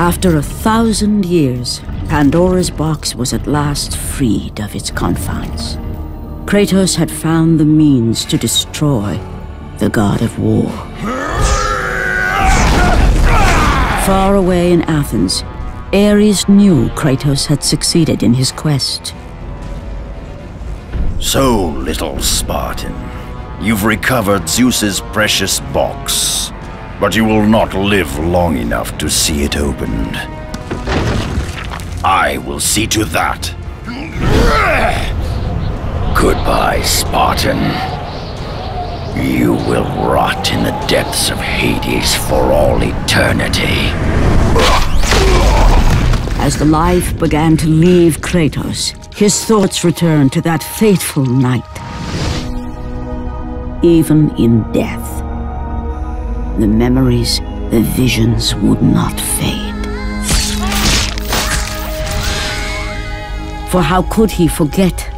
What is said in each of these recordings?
After a thousand years, Pandora's box was at last freed of its confines. Kratos had found the means to destroy the god of war. Far away in Athens, Ares knew Kratos had succeeded in his quest. So, little Spartan, you've recovered Zeus's precious box, but you will not live long enough to see it opened. I will see to that. Goodbye, Spartan. You will rot in the depths of Hades for all eternity. As the life began to leave Kratos, his thoughts returned to that fateful night. Even in death, the memories, the visions would not fade. For how could he forget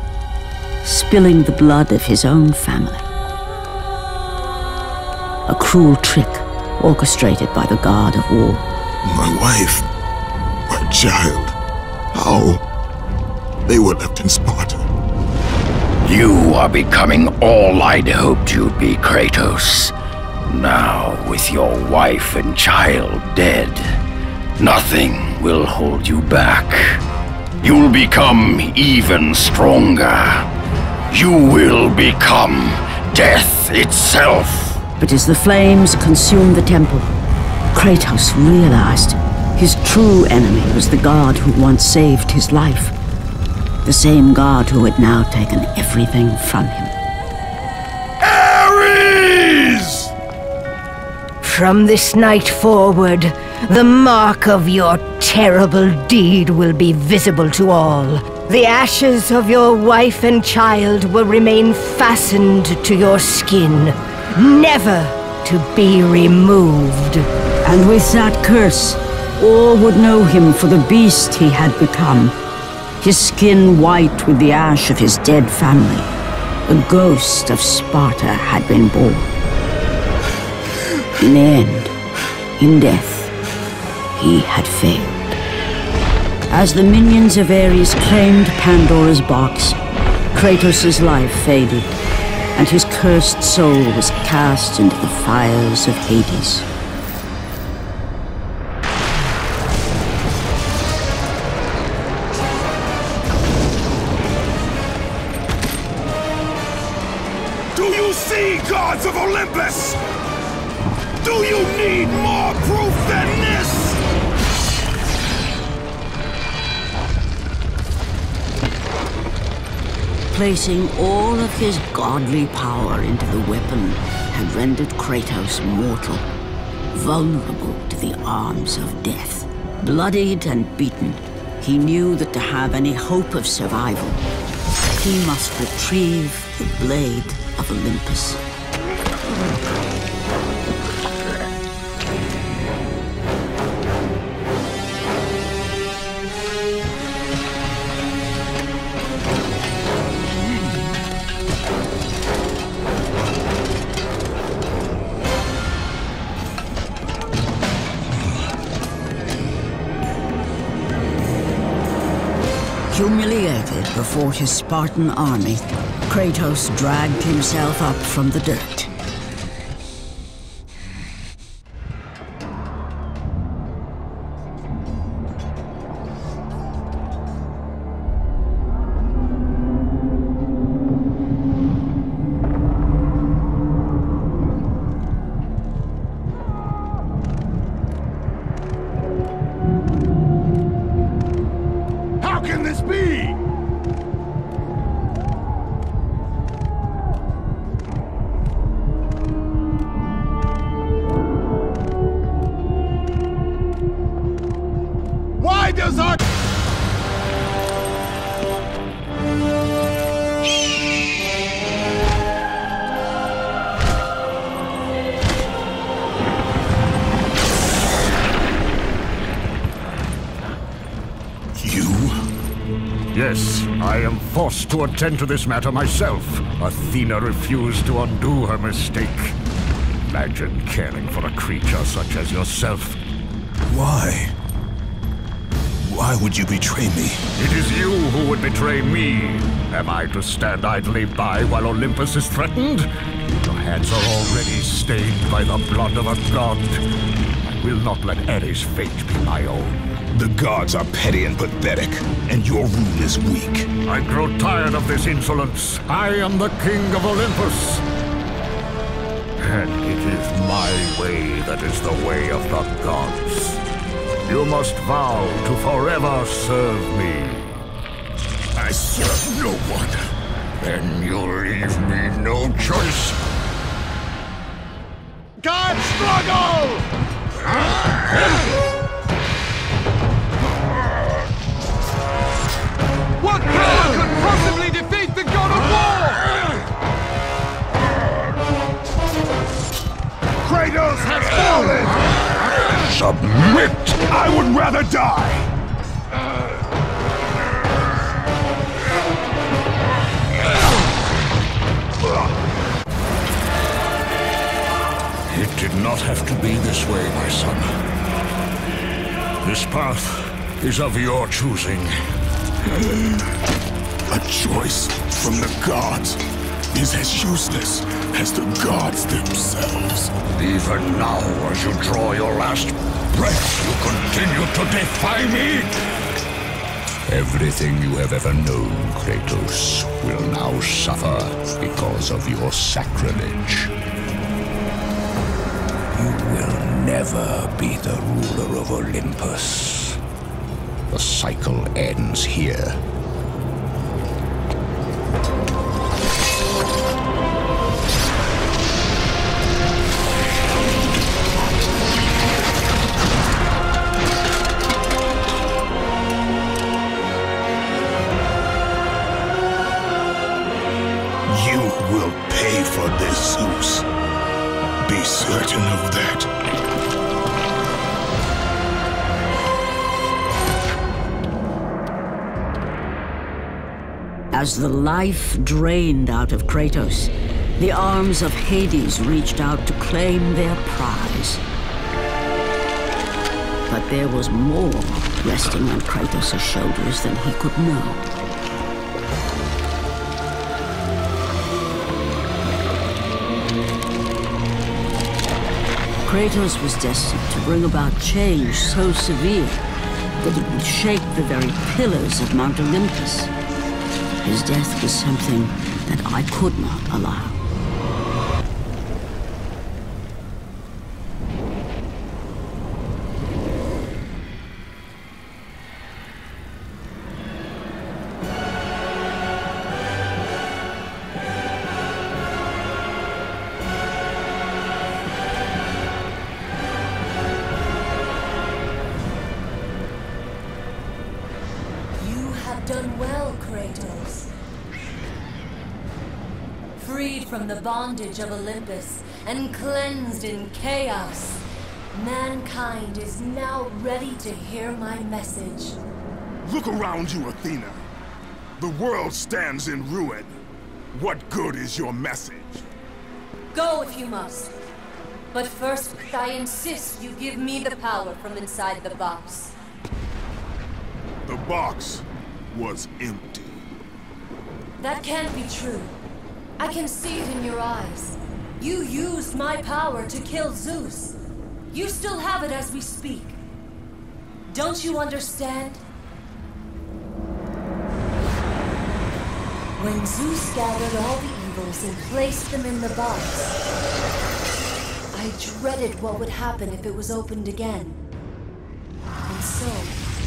spilling the blood of his own family? A cruel trick orchestrated by the god of war. My wife, my child, how? They were left in Sparta. You are becoming all I'd hoped you'd be, Kratos. Now, with your wife and child dead, nothing will hold you back. You'll become even stronger. You will become death itself. But as the flames consumed the temple, Kratos realized his true enemy was the god who once saved his life. The same god who had now taken everything from him. From this night forward, the mark of your terrible deed will be visible to all. The ashes of your wife and child will remain fastened to your skin, never to be removed. And with that curse, all would know him for the beast he had become. His skin white with the ash of his dead family. The ghost of Sparta had been born. In the end, in death, he had failed. As the minions of Ares claimed Pandora's box, Kratos' life faded, and his cursed soul was cast into the fires of Hades. Do you need more proof than this? Placing all of his godly power into the weapon had rendered Kratos mortal, vulnerable to the arms of death. Bloodied and beaten, he knew that to have any hope of survival, he must retrieve the blade of Olympus. Before his Spartan army, Kratos dragged himself up from the dirt. Yes, I am forced to attend to this matter myself. Athena refused to undo her mistake. Imagine caring for a creature such as yourself. Why? Why would you betray me? It is you who would betray me. Am I to stand idly by while Olympus is threatened? Your hands are already stained by the blood of a god. I will not let Ares' fate be my own. The gods are petty and pathetic, and your rule is weak. I grow tired of this insolence. I am the king of Olympus. And it is my way that is the way of the gods. You must vow to forever serve me. I serve no one. Then you'll leave me no choice. God struggle! Ah! Kratos has fallen! Submit! I would rather die! It did not have to be this way, my son. This path is of your choosing. A choice from the gods is as useless as the gods themselves. Even now, as you draw your last breath, you continue to defy me? Everything you have ever known, Kratos, will now suffer because of your sacrilege. You will never be the ruler of Olympus. The cycle ends here. Of that. As the life drained out of Kratos, the arms of Hades reached out to claim their prize. But there was more resting on Kratos' shoulders than he could know. Kratos was destined to bring about change so severe that it would shake the very pillars of Mount Olympus. His death was something that I could not allow. Bondage of Olympus and cleansed in chaos, mankind is now ready to hear my message. Look around you, Athena. The world stands in ruin. What good is your message? Go if you must. But first, I insist you give me the power from inside the box. The box was empty. That can't be true. I can see it in your eyes. You used my power to kill Zeus. You still have it as we speak. Don't you understand? When Zeus gathered all the evils and placed them in the box, I dreaded what would happen if it was opened again. And so,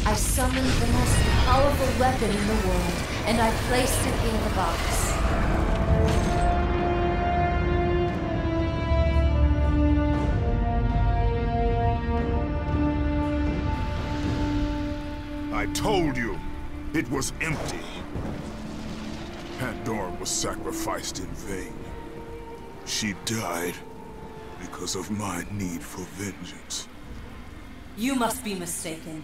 I summoned the most powerful weapon in the world, and I placed it in the box. Told you, it was empty. Pandora was sacrificed in vain. She died because of my need for vengeance. You must be mistaken.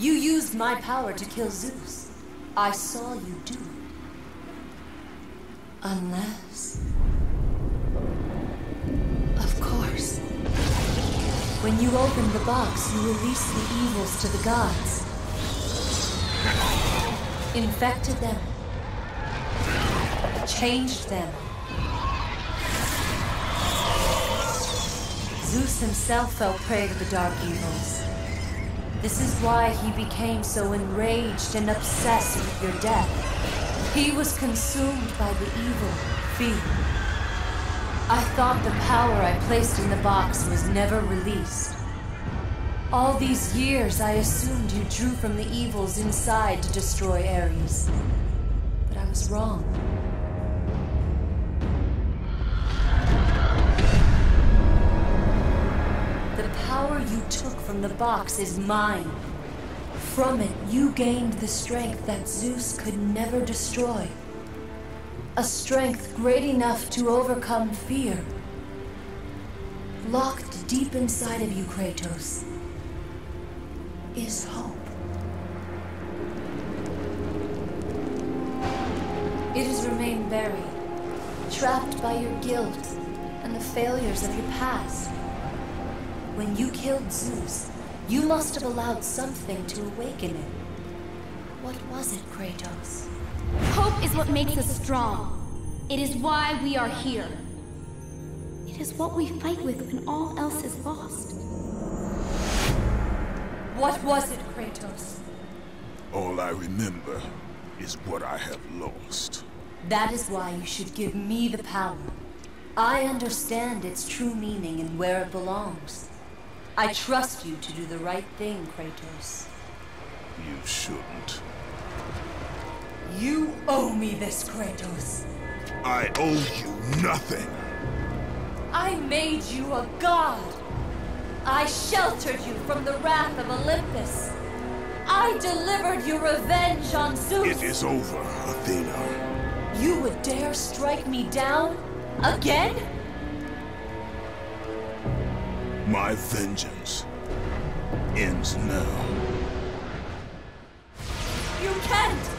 You used my power to kill Zeus. I saw you do it. Unless... Of course. When you opened the box, you released the evils to the gods. Infected them. Changed them. Zeus himself fell prey to the dark evils. This is why he became so enraged and obsessed with your death. He was consumed by the evil, fear. I thought the power I placed in the box was never released. All these years, I assumed you drew from the evils inside to destroy Ares. But I was wrong. The power you took from the box is mine. From it, you gained the strength that Zeus could never destroy. A strength great enough to overcome fear. Locked deep inside of you, Kratos, is hope. It has remained buried, trapped by your guilt and the failures of your past. When you killed Zeus, you must have allowed something to awaken it. What was it, Kratos? Hope is what makes us strong. It is why we are here. It is what we fight with when all else is lost. What was it, Kratos? All I remember is what I have lost. That is why you should give me the power. I understand its true meaning and where it belongs. I trust you to do the right thing, Kratos. You shouldn't. You owe me this, Kratos. I owe you nothing. I made you a god. I sheltered you from the wrath of Olympus. I delivered your revenge on Zeus. It is over, Athena. You would dare strike me down? Again? My vengeance ends now. You can't!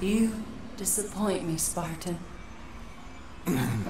You disappoint me, Spartan.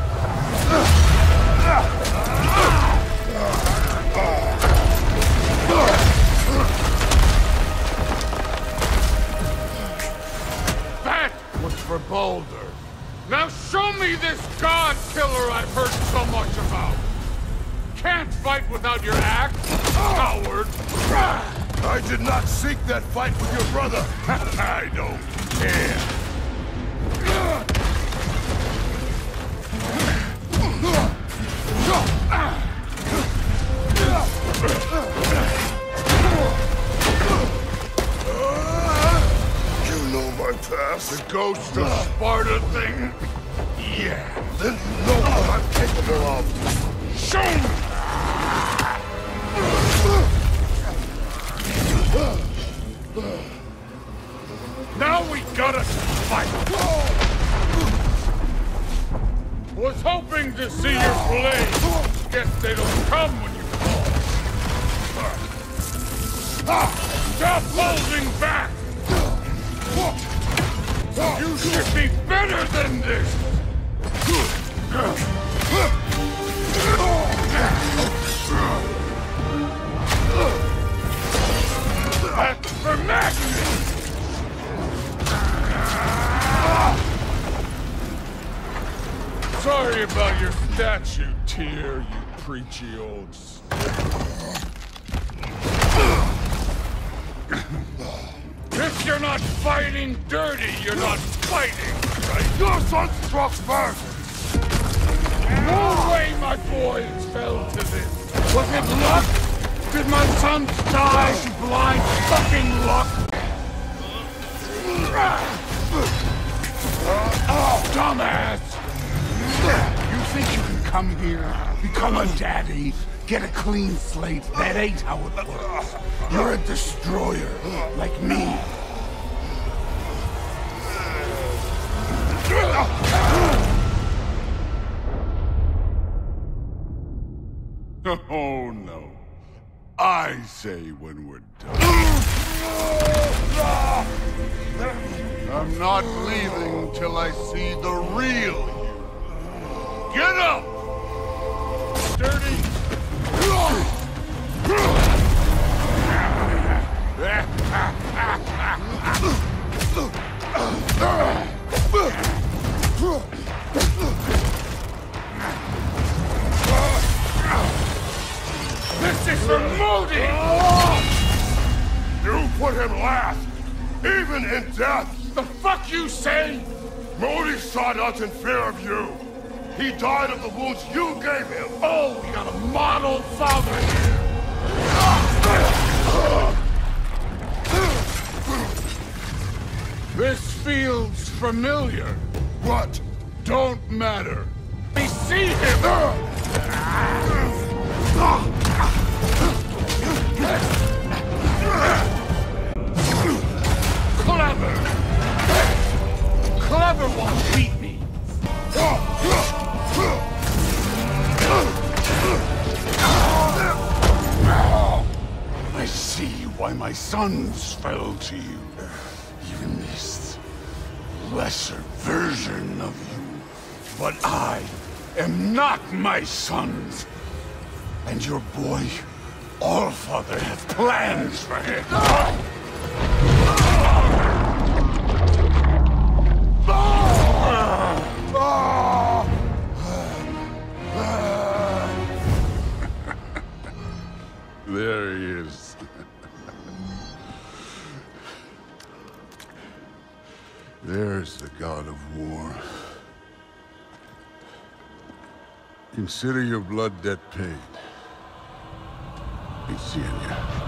Fight with your brother. I don't care. You know my The ghost of Sparta thing? Yeah. Then you know what I'm capable of. Show me! Now we gotta fight! Was hoping to see your blade. Guess they don't come when you call. Stop holding back! You should be better than this! About your statue, Tyr, you preachy old If you're not fighting dirty, you're not fighting, right? Your son struck first! No way my boys fell to this! Was it luck? Did my son die to blind fucking luck? Oh, dumbass! You think you can come here, become a daddy, get a clean slate? That ain't how it works. You're a destroyer, like me. Oh no. I say when we're done. I'm not leaving till I see the real. Get up! Dirty! This is for Modi! You put him last, even in death! The fuck you say? Modi sought us in fear of you. He died of the wounds you gave him. Oh, we got a model father here. This feels familiar. What? Don't matter. We see him! Clever! Clever won't beat why my sons fell to you. Even this lesser version of you. But I am not my sons. And your boy, Allfather, has plans for him. Consider your blood debt paid. Be seeing you.